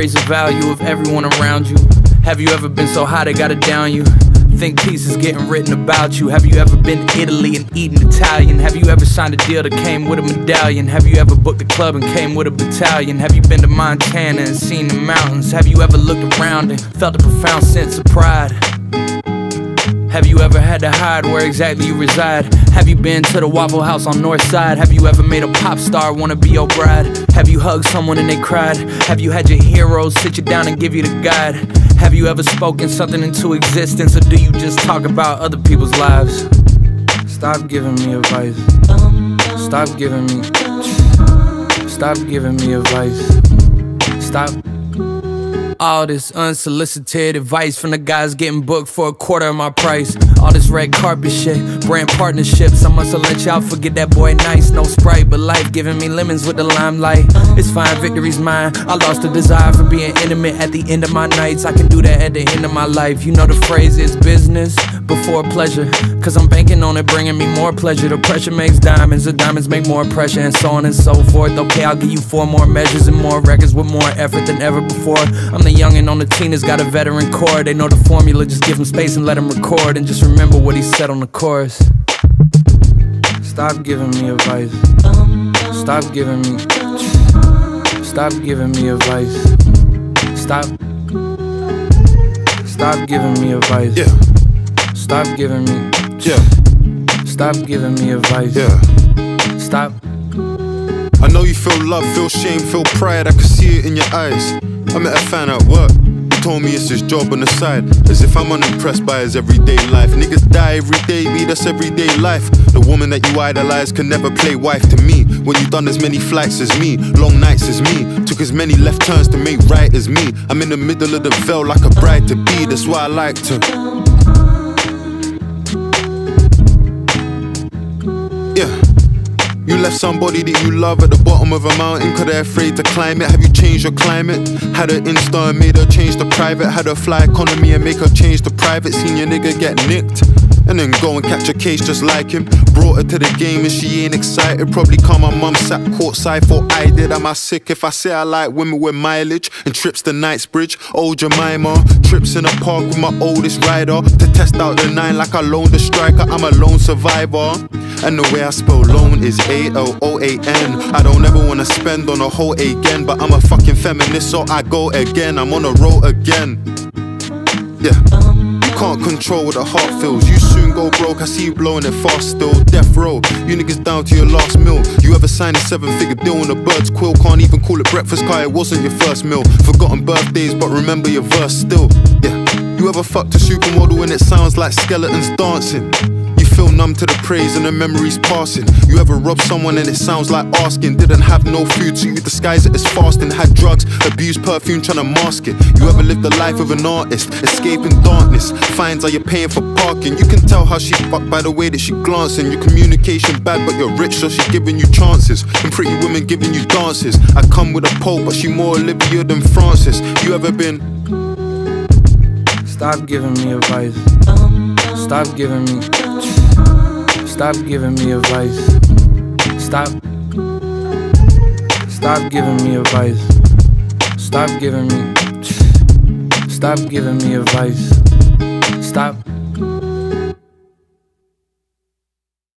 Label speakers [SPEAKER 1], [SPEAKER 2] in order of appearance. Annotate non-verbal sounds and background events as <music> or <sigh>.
[SPEAKER 1] raise the value of everyone around you? Have you ever been so high they gotta down you? Think pieces getting written about you. Have you ever been to Italy and eaten Italian? Have you ever signed a deal that came with a medallion? Have you ever booked a club and came with a battalion? Have you been to Montana and seen the mountains? Have you ever looked around and felt a profound sense of pride? Have you ever had to hide where exactly you reside? Have you been to the Waffle House on North Side? Have you ever made a pop star wanna be your bride? Have you hugged someone and they cried? Have you had your heroes sit you down and give you the guide? Have you ever spoken something into existence or do you just talk about other people's lives? Stop giving me advice. Stop giving me. Stop giving me advice. Stop. All this unsolicited advice from the guys getting booked for a quarter of my price. All this red carpet shit, brand partnerships. I must have let y'all forget that boy nice. No sprite, but life giving me lemons with the limelight. It's fine, victory's mine. I lost the desire for being intimate at the end of my nights. I can do that at the end of my life. You know the phrase is business before pleasure. Cause I'm banking on it bringing me more pleasure. The pressure makes diamonds, the diamonds make more pressure, and so on and so forth. Okay, I'll give you four more measures and more records with more effort than ever before. I'm the youngin' on the team that's got a veteran core. They know the formula, just give him space and let him record. And just remember what he said on the chorus. Stop giving me advice. Stop giving me. Stop giving me advice. Stop. Stop giving me advice.
[SPEAKER 2] Yeah,
[SPEAKER 1] Stop giving me.
[SPEAKER 2] yeah,
[SPEAKER 1] Stop giving me advice.
[SPEAKER 2] yeah.
[SPEAKER 1] Stop.
[SPEAKER 2] I know you feel love, feel shame, feel pride. I can see it in your eyes. I met a fan at work. Told me it's his job on the side. As if I'm unimpressed by his everyday life. Niggas die every day, me, that's everyday life. The woman that you idolize can never play wife to me. When you done as many flights as me, long nights as me, took as many left turns to make right as me. I'm in the middle of the veil like a bride to be. That's why I like to. Yeah. Left somebody that you love at the bottom of a mountain cause they're afraid to climb it. Have you changed your climate? Had her Insta and made her change the private. Had her fly economy and make her change the private. Seen your nigga get nicked. And then go and catch a case just like him. Brought her to the game and she ain't excited. Probably cause my mum sat courtside for I did. Am I sick if I say I like women with mileage and trips to Knightsbridge? Old Jemima. Trips in a park with my oldest rider to test out the nine like I loaned a striker. I'm a lone survivor. And the way I spell loan is A L O A N. I don't ever wanna spend on a whole again, but I'm a fucking feminist, so I go again. I'm on a roll again. Yeah. You can't control what the heart feels. You soon go broke. I see you blowing it fast still. Death row. You niggas down to your last meal. You ever signed a seven figure deal on a bird's quill? Can't even call it breakfast, car. It wasn't your first meal. Forgotten birthdays, but remember your verse still. Yeah. You ever fucked a supermodel and it sounds like skeletons dancing? You feel numb to the praise and the memories passing. You ever rub someone and it sounds like asking? Didn't have no food, so you disguise it as fasting. Had drugs, abused perfume, trying to mask it. You ever lived the life of an artist, escaping darkness? Fines are you paying for parking? You can tell how she fucked by the way that she glancing. Your communication bad, but you're rich, so she giving you chances. And pretty women giving you dances. I come with a pole, but she more Olivia than Francis. You ever been?
[SPEAKER 1] Stop giving me advice. Um, Stop giving me. Stop giving me advice. Stop. Stop giving me advice. Stop giving me. <sniffs> Stop giving me advice.